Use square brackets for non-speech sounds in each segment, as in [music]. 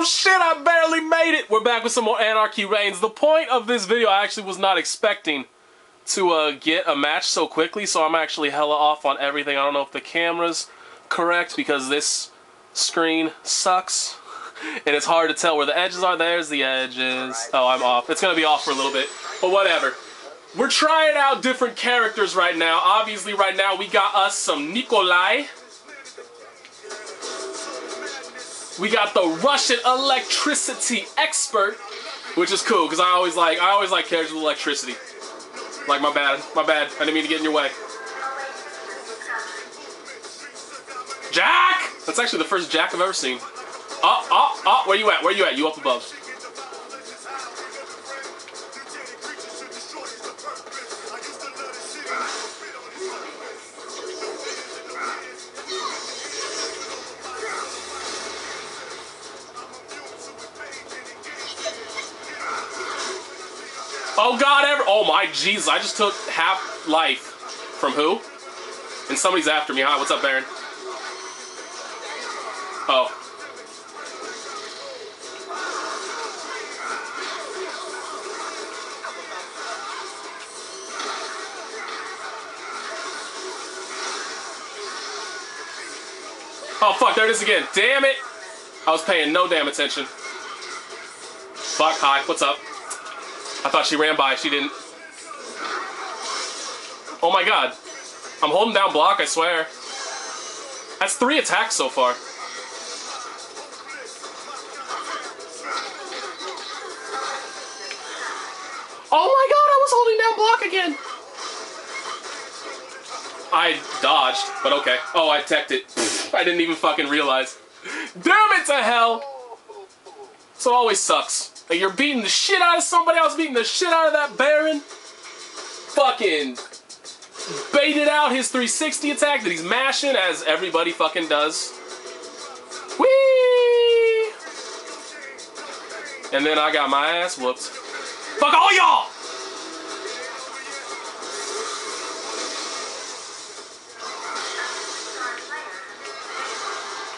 Oh shit, I barely made it! We're back with some more Anarchy Reigns. The point of this video, I actually was not expecting to uh, get a match so quickly, so I'm actually hella off on everything. I don't know if the camera's correct because this screen sucks. [laughs] And it's hard to tell where the edges are. There's the edges. Oh, I'm off. It's gonna be off for a little bit, but whatever. We're trying out different characters right now. Obviously, right now we got us some Nikolai. We got the Russian electricity expert, which is cool because I always like I always like characters with electricity. Like my bad, my bad. I didn't mean to get in your way. Jack! That's actually the first Jack I've ever seen. Oh, oh, oh, where you at? Where you at? You up above. Oh god, ever. Oh my Jesus, I just took half life. From who? And somebody's after me. Hi, what's up, Baron? Oh. Oh fuck, there it is again. Damn it! I was paying no damn attention. Fuck, hi, what's up? I thought she ran by, she didn't. Oh my god. I'm holding down block, I swear. That's three attacks so far. Oh my god, I was holding down block again! I dodged, but okay. Oh, I teched it. [laughs] I didn't even fucking realize. Damn it to hell! So always sucks. You're beating the shit out of somebody else, beating the shit out of that Baron. Fucking baited out his 360 attack that he's mashing as everybody fucking does. Whee! And then I got my ass whooped. Fuck all y'all!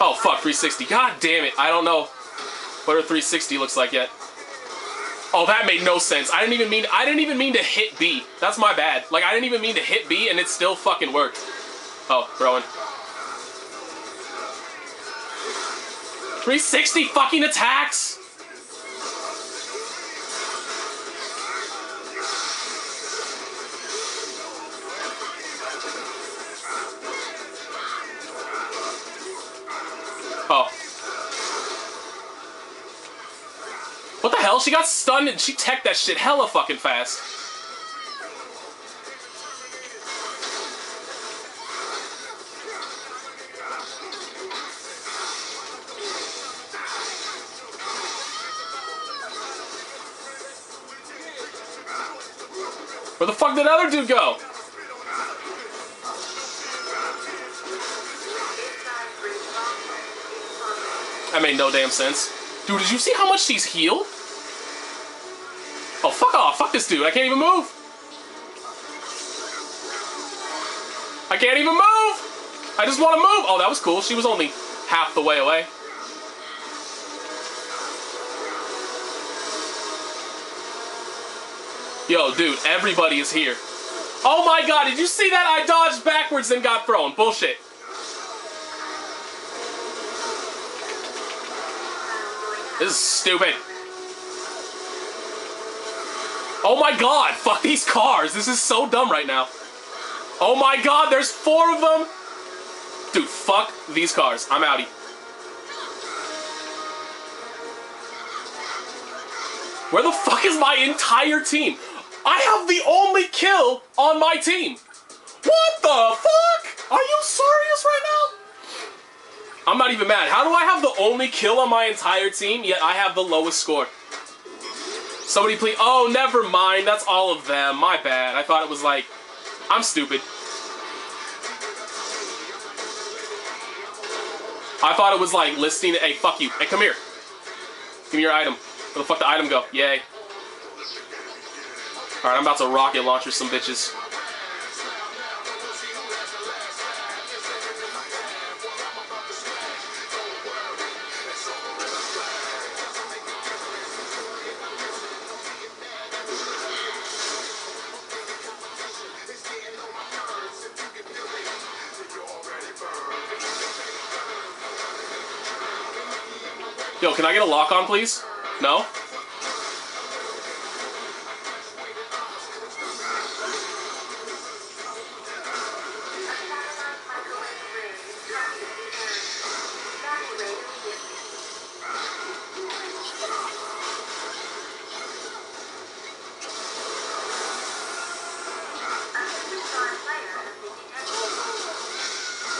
Oh fuck, 360. God damn it. I don't know what a 360 looks like yet. Oh, that made no sense. I didn't even mean I didn't even mean to hit B. That's my bad. Like I didn't even mean to hit B and it still fucking worked. Oh, throwing. 360 fucking attacks! What the hell? She got stunned and she teched that shit hella fucking fast. Where the fuck did that other dude go? That made no damn sense. Dude, did you see how much she's healed? Oh, fuck off. Fuck this dude. I can't even move. I can't even move. I just want to move. Oh, that was cool. She was only half the way away. Yo, dude, everybody is here. Oh my god, did you see that? I dodged backwards and got thrown. Bullshit. This is stupid. Oh my god, fuck these cars. This is so dumb right now. Oh my god, there's four of them. Dude, fuck these cars. I'm outie. Where the fuck is my entire team? I have the only kill on my team. What the fuck? I'm not even mad. How do I have the only kill on my entire team, yet I have the lowest score? Somebody please... Oh, never mind. That's all of them. My bad. I thought it was like... I'm stupid. I thought it was like listing... Hey, fuck you. Hey, come here. Give me your item. Where the fuck the item go? Yay. Alright, I'm about to rocket launcher some bitches. Yo, can I get a lock on, please? No?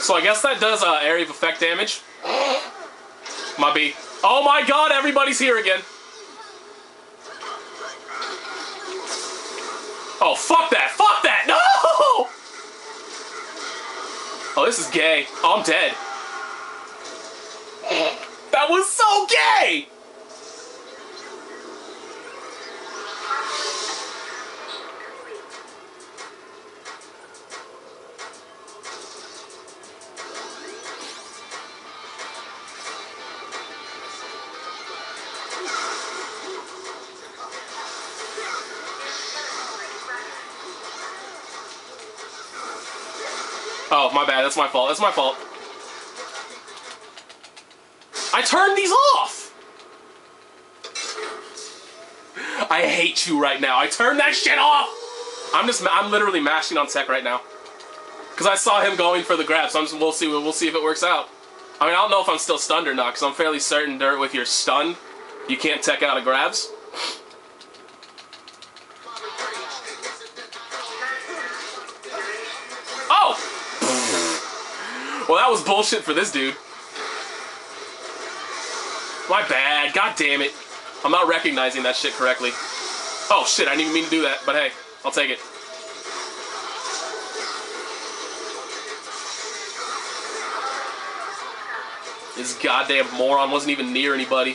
So I guess that does uh, area of effect damage. Be. Oh my god, everybody's here again. Oh, fuck that. Fuck that. No! Oh, this is gay. Oh, I'm dead. That was so gay! My bad. That's my fault. That's my fault. I turned these off! I hate you right now. I turned that shit off! I'm just, I'm literally mashing on tech right now. Because I saw him going for the grab, so I'm just, we'll see, we'll see if it works out. I mean, I don't know if I'm still stunned or not, because I'm fairly certain Dirt with your stun, you can't tech out of grabs. Well, that was bullshit for this dude. My bad. God damn it. I'm not recognizing that shit correctly. Oh shit, I didn't even mean to do that, but hey, I'll take it. This goddamn moron wasn't even near anybody.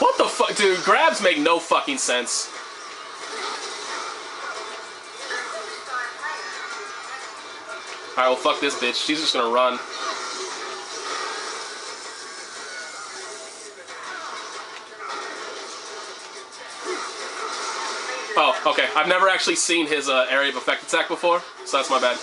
What the fuck? Dude, grabs make no fucking sense. Alright, well fuck this bitch. She's just gonna run. Oh, okay. I've never actually seen his uh, area of effect attack before, so that's my bad.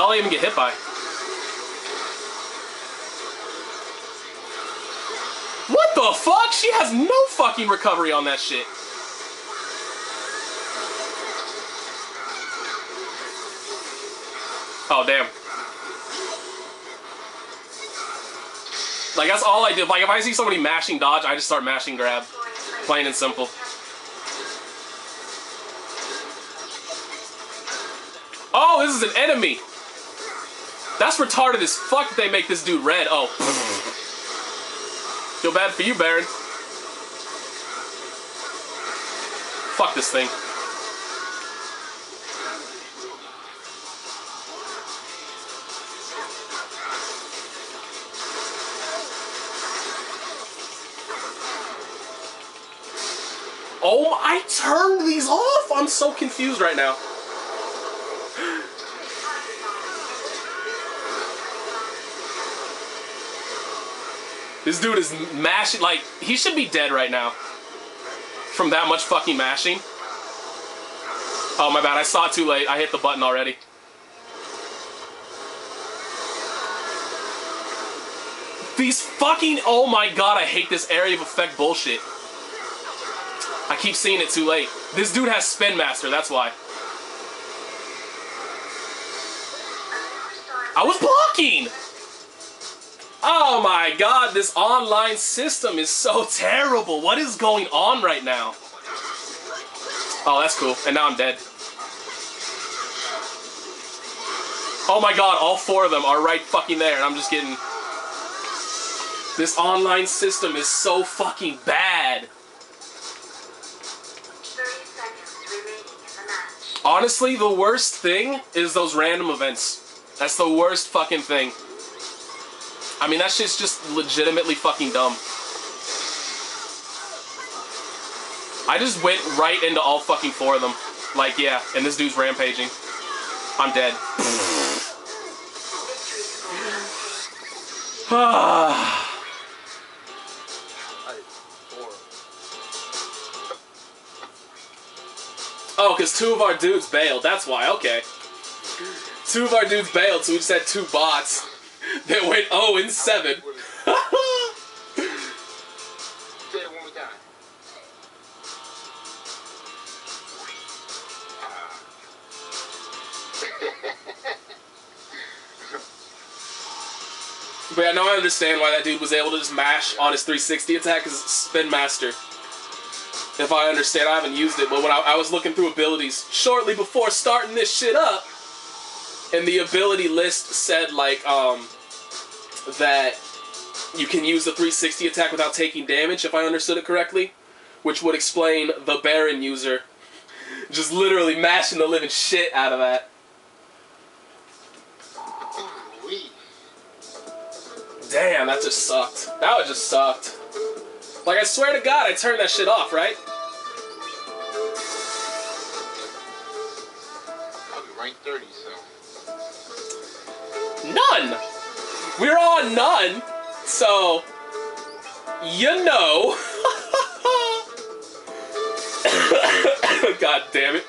Hell I even get hit by? What the fuck? She has no fucking recovery on that shit. Oh, damn. Like, that's all I do. Like, if I see somebody mashing dodge, I just start mashing grab. Plain and simple. Oh, this is an enemy. That's retarded as fuck that they make this dude red. Oh. Feel bad for you, Baron. Fuck this thing. Oh, I turned these off. I'm so confused right now. This dude is mashing, like, he should be dead right now. From that much fucking mashing. Oh, my bad, I saw it too late. I hit the button already. These fucking, oh my god, I hate this area of effect bullshit. I keep seeing it too late. This dude has Spin Master, that's why. I was blocking! Oh my god, this online system is so [laughs] terrible. What is going on right now? Oh, that's cool. And now I'm dead. Oh my god, all four of them are right fucking there, and I'm just getting... This online system is so fucking bad. Honestly, the worst thing is those random events. That's the worst fucking thing. I mean, that shit's just legitimately fucking dumb. I just went right into all fucking four of them. Like, yeah, and this dude's rampaging. I'm dead. [sighs] oh, because two of our dudes bailed. That's why. Okay. Two of our dudes bailed, so we just had two bots that went 0 and 7. [laughs] But yeah, now I understand why that dude was able to just mash on his 360 attack because it's Spin Master. If I understand, I haven't used it, but when I, I, was looking through abilities shortly before starting this shit up, and the ability list said like um that you can use the 360 attack without taking damage, if I understood it correctly, which would explain the Baron user just literally mashing the living shit out of that. Damn, that just sucked. That would just sucked. Like, I swear to God, I turned that shit off, right? I'll be rank 30, so. None! We're on none, so. You know. [coughs] God damn it.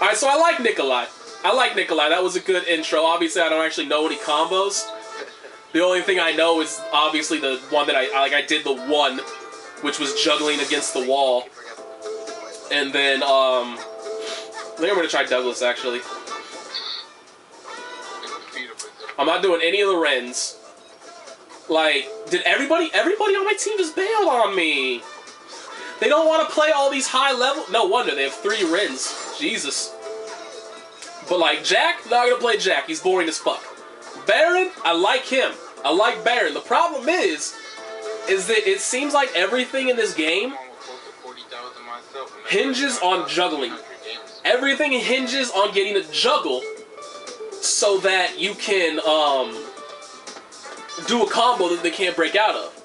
Alright, so I like Nikolai. I like Nikolai. That was a good intro. Obviously, I don't actually know any combos. The only thing I know is obviously the one that I like. I did the one, which was juggling against the wall, and then um, I think I'm gonna try Douglas actually. I'm not doing any of the Rins. Like, did everybody everybody on my team just bail on me? They don't want to play all these high level. No wonder they have three Rins. Jesus. But like Jack, not gonna play Jack. He's boring as fuck. Baron, I like him. I like Baron. The problem is, is that it seems like everything in this game hinges on juggling. Everything hinges on getting a juggle so that you can um, do a combo that they can't break out of.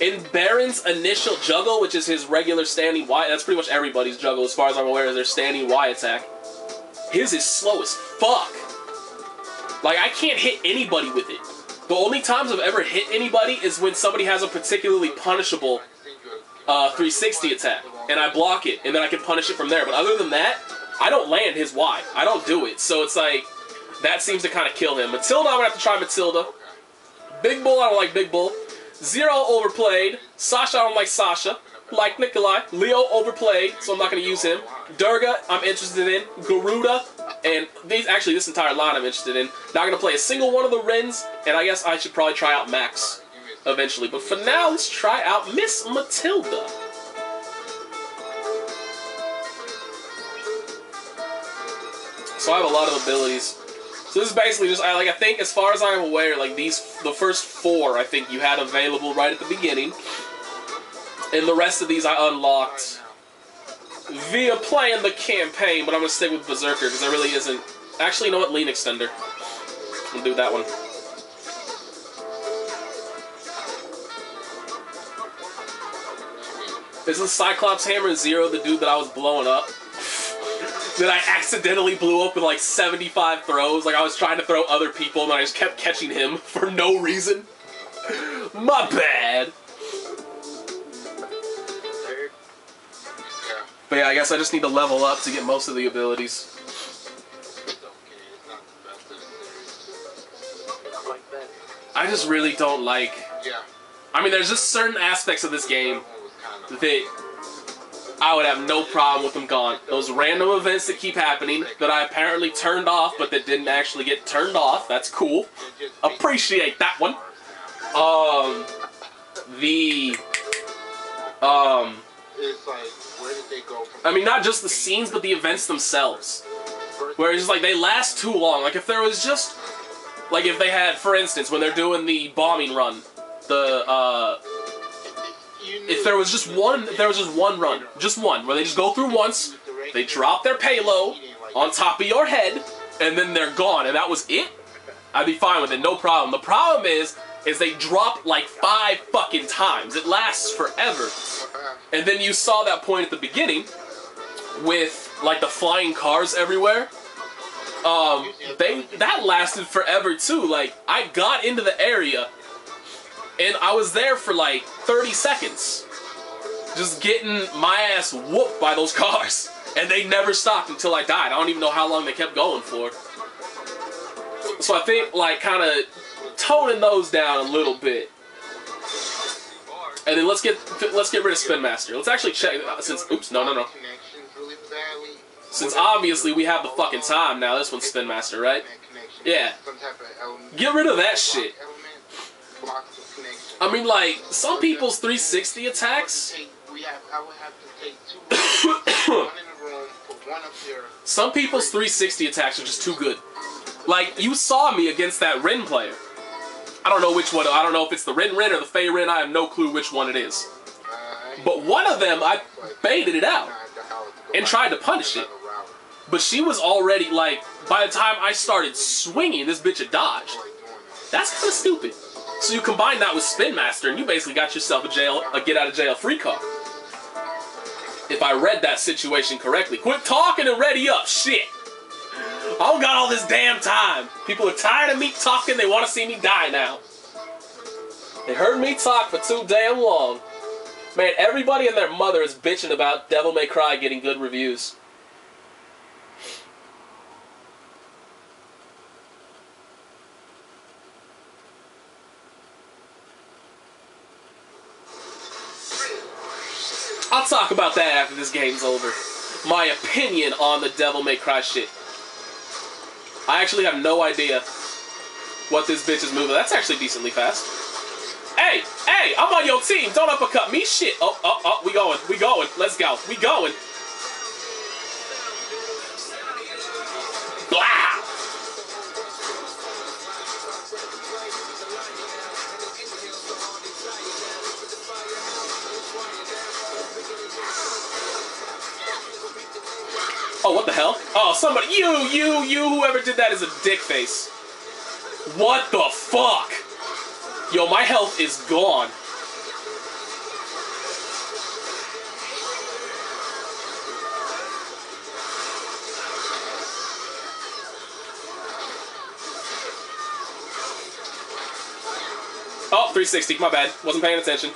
In Baron's initial juggle, which is his regular standing Y, that's pretty much everybody's juggle as far as I'm aware, is their standing Y attack. His is slow as fuck. Like, I can't hit anybody with it. The only times I've ever hit anybody is when somebody has a particularly punishable uh, 360 attack, and I block it, and then I can punish it from there. But other than that, I don't land his Y. I don't do it. So it's like, that seems to kind of kill him. Mathilda, I'm going to have to try Mathilda. Big Bull, I don't like Big Bull. Zero overplayed. Sasha, I don't like Sasha. Like Nikolai. Leo overplayed, so I'm not going to use him. Durga, I'm interested in. Garuda, and these actually this entire line I'm interested in. Not gonna play a single one of the Rins, and I guess I should probably try out Max eventually. But for now, let's try out Miss Matilda. So I have a lot of abilities. So this is basically just I like I think as far as I'm aware, like these the first four I think you had available right at the beginning. And the rest of these I unlocked via playing the campaign, but I'm going to stick with Berserker because there really isn't... Actually, you know what? Lean Extender. We'll do that one. This Isn't Cyclops Hammer Zero the dude that I was blowing up? That I accidentally blew up with like 75 throws. Like I was trying to throw other people and I just kept catching him [laughs] for no reason. [laughs] My bad. But yeah, I guess I just need to level up to get most of the abilities. I just really don't like. Yeah. I mean, there's just certain aspects of this game that I would have no problem with them gone. Those random events that keep happening that I apparently turned off, but that didn't actually get turned off. That's cool. Appreciate that one. Um, the um. I mean, not just the scenes, but the events themselves. Where it's just like they last too long. Like if there was just, like if they had, for instance, when they're doing the bombing run, the uh, if there was just one, if there was just one run, just one, where they just go through once, they drop their payload on top of your head, and then they're gone, and that was it. I'd be fine with it, no problem. The problem is, is they drop like five fucking times. It lasts forever. And then you saw that point at the beginning with like the flying cars everywhere. Um, they that lasted forever too. Like I got into the area, and I was there for like 30 seconds, just getting my ass whooped by those [laughs] cars, and they never stopped until I died. I don't even know how long they kept going for. So I think like kind of toning those down a little bit. And then let's get let's get rid of Spin Master. Let's actually check uh, since oops no no no since obviously we have the fucking time now. This one's Spin Master, right? Yeah. Get rid of that shit. I mean, like some people's 360 attacks. [coughs] Some people's 360 attacks are just too good. Like you saw me against that Rin player. I don't know which one. I don't know if it's the Rin Rin or the Fei Rin. I have no clue which one it is. But one of them, I baited it out. And tried to punish it. But she was already like, by the time I started swinging, this bitch had dodged. That's kind of stupid. So you combine that with Spin Master, and you basically got yourself a jail, a get out of jail free card. If I read that situation correctly. Quit talking and ready up, shit. I don't got all this damn time. People are tired of me talking. They want to see me die now. They heard me talk for too damn long. Man, everybody and their mother is bitching about Devil May Cry getting good reviews. I'll talk about that after this game's over. My opinion on the Devil May Cry shit. I actually have no idea what this bitch is moving. That's actually decently fast. Hey, hey, I'm on your team. Don't uppercut me, shit. Oh, oh, oh, we going, we going. Let's go. We going. Oh, what the hell? Oh, somebody, you, you, you, whoever did that is a dick face. What the fuck? Yo, my health is gone. Oh, 360, my bad. Wasn't paying attention.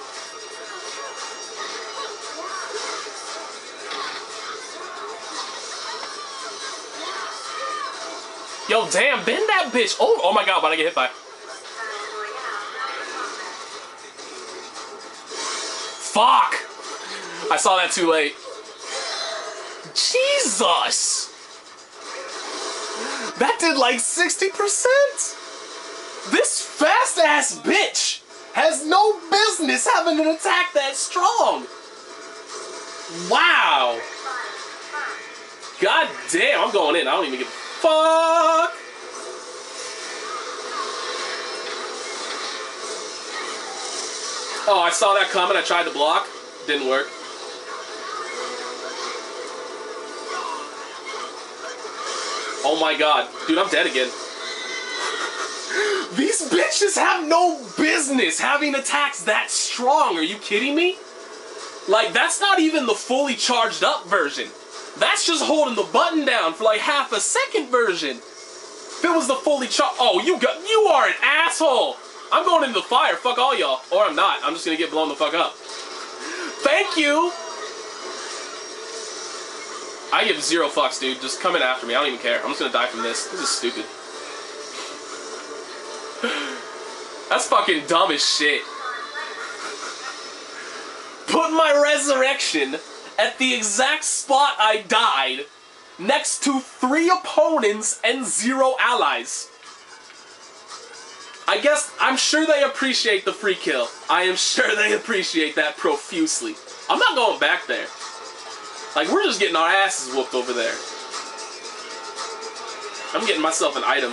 Yo, damn, bend that bitch. Oh, oh my god, about to get hit by. Fuck! I saw that too late. Jesus! That did like 60%! This fast ass bitch has no business having an attack that strong! Wow! God damn, I'm going in. I don't even give fuck! Oh, I saw that coming. I tried to block. Didn't work. Oh my god. Dude, I'm dead again. These bitches have no business having attacks that strong. Are you kidding me? Like, that's not even the fully charged up version. That's just holding the button down for like half a second version. If it was the fully charged... Oh, you got... You are an asshole! I'm going into the fire. Fuck all y'all. Or I'm not. I'm just gonna get blown the fuck up. Thank you! I give zero fucks, dude. Just come in after me. I don't even care. I'm just gonna die from this. This is stupid. [laughs] That's fucking dumb as shit. Put my resurrection at the exact spot I died, next to three opponents and zero allies. I guess, I'm sure they appreciate the free kill. I am sure they appreciate that profusely. I'm not going back there. Like, we're just getting our asses whooped over there. I'm getting myself an item.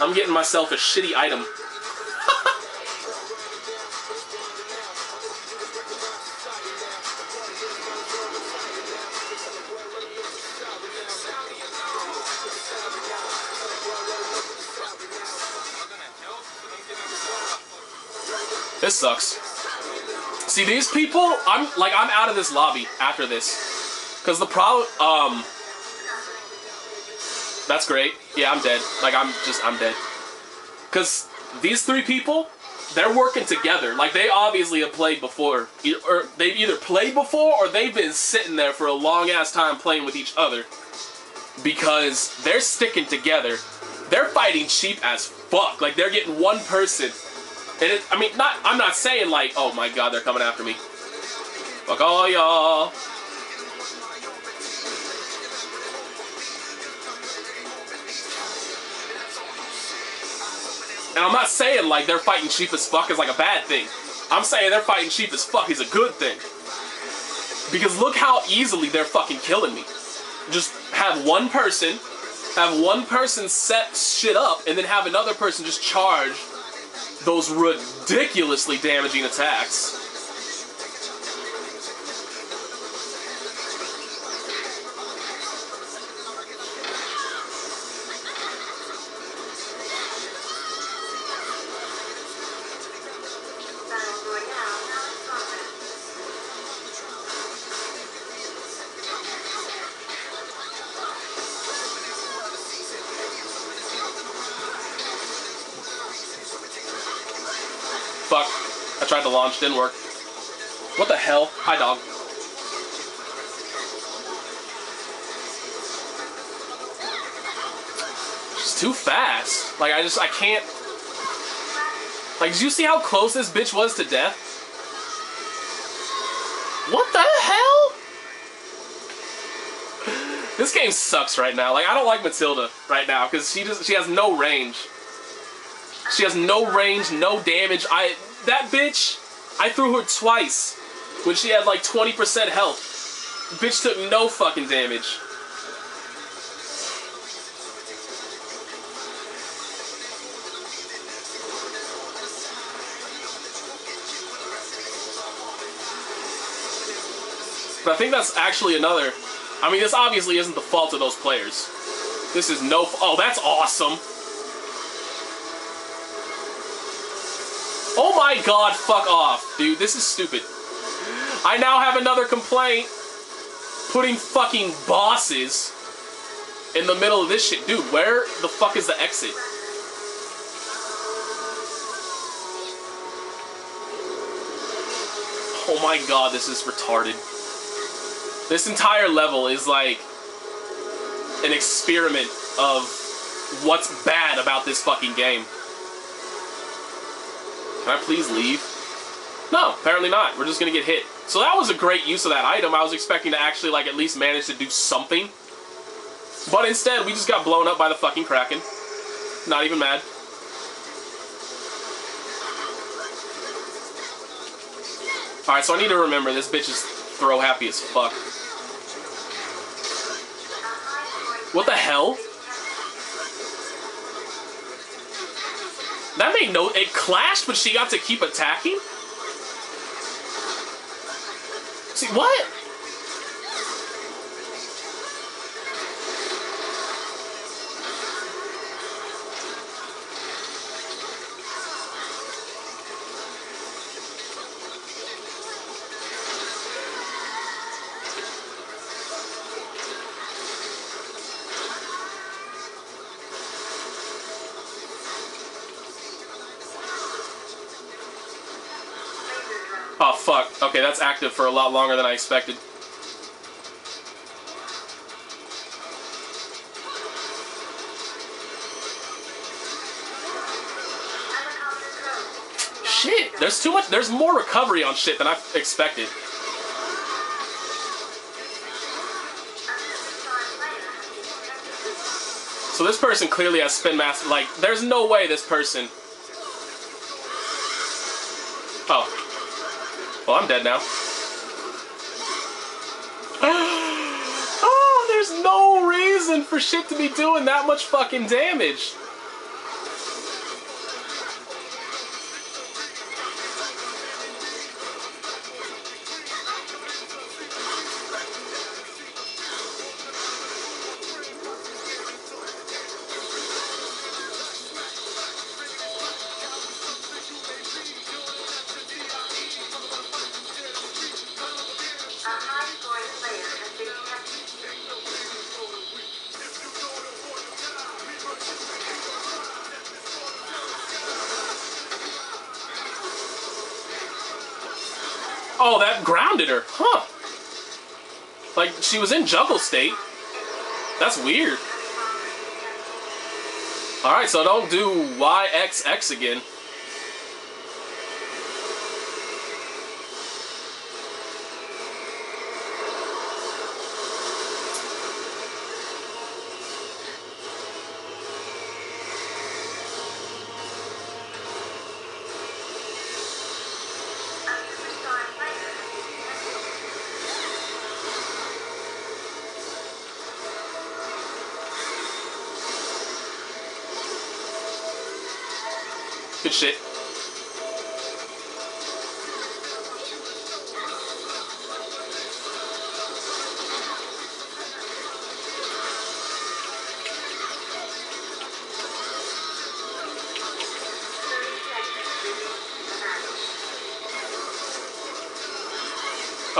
I'm getting myself a shitty item. See these people, I'm like I'm out of this lobby after this. Cause the problem um That's great. Yeah, I'm dead. Like I'm just I'm dead. Cause these three people, they're working together. Like they obviously have played before. Or they've either played before or they've been sitting there for a long ass time playing with each other. Because they're sticking together. They're fighting cheap as fuck. Like they're getting one person and it, I mean, not. I'm not saying like, oh my god, they're coming after me. Fuck all y'all. And I'm not saying like they're fighting cheap as fuck is like a bad thing. I'm saying they're fighting cheap as fuck is a good thing. Because look how easily they're fucking killing me. Just have one person, have one person set shit up, and then have another person just charge those ridiculously damaging attacks. Launch, didn't work. What the hell? Hi, dog. She's too fast. Like, I just, I can't. Like, did you see how close this bitch was to death? What the hell? [laughs] This game sucks right now. Like, I don't like Mathilda right now because she just, she has no range. She has no range, no damage. I that bitch, I threw her twice when she had like 20% health. Bitch took no fucking damage. But I think that's actually another. I mean, this obviously isn't the fault of those players. This is no. Oh, that's awesome. Oh my god, fuck off, dude. This is stupid. I now have another complaint putting fucking bosses in the middle of this shit. Dude, where the fuck is the exit? Oh my god, this is retarded. This entire level is like an experiment of what's bad about this fucking game. Can I please leave? No, apparently not. We're just gonna get hit. So that was a great use of that item. I was expecting to actually like at least manage to do something. But instead, we just got blown up by the fucking Kraken. Not even mad. Alright, so I need to remember this bitch is throw happy as fuck. What the hell? That made no. It clashed, but she got to keep attacking? See, what? That's active for a lot longer than I expected. Shit, there's too much. There's more recovery on shit than I expected. So this person clearly has spin master. Like, there's no way this person. Oh. Well, I'm dead now. [gasps] Oh, there's no reason for shit to be doing that much fucking damage. Like, she was in juggle state. That's weird. Alright, so don't do YXX again.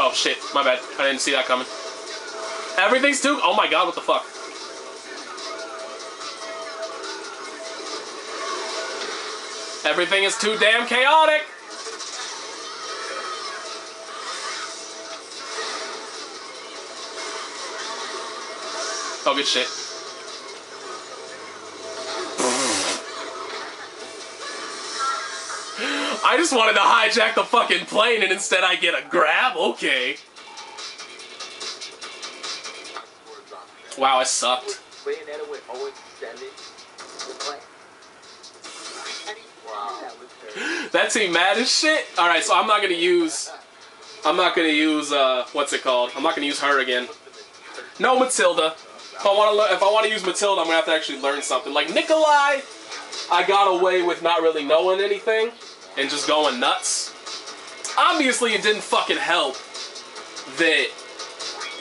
Oh shit, my bad. I didn't see that coming. Everything's too. Oh my god, what the fuck? Everything is too damn chaotic. Oh, good shit. I just wanted to hijack the fucking plane and instead I get a grab? Okay. Wow, I sucked. Bayonetta went 0 7 Wow. That team mad as shit. All right, so I'm not gonna use. I'm not gonna use. Uh, what's it called? I'm not gonna use her again. No Mathilda. If I want to, if I want to use Mathilda, I'm gonna have to actually learn something. Like Nikolai, I got away with not really knowing anything and just going nuts. Obviously, it didn't fucking help that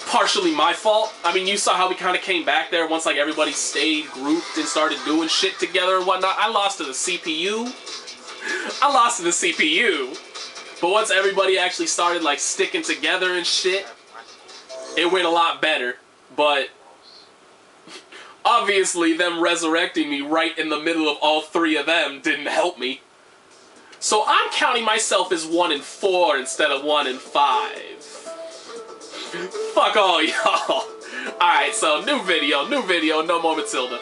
partially my fault. I mean, you saw how we kind of came back there once like everybody stayed grouped and started doing shit together and whatnot. I lost to the CPU. I lost to the CPU. But once everybody actually started like sticking together and shit, it went a lot better. But [laughs] obviously, them resurrecting me right in the middle of all three of them didn't help me. So I'm counting myself as one in four instead of one in five. Fuck all y'all. [laughs] Alright, so new video, new video, no more Mathilda.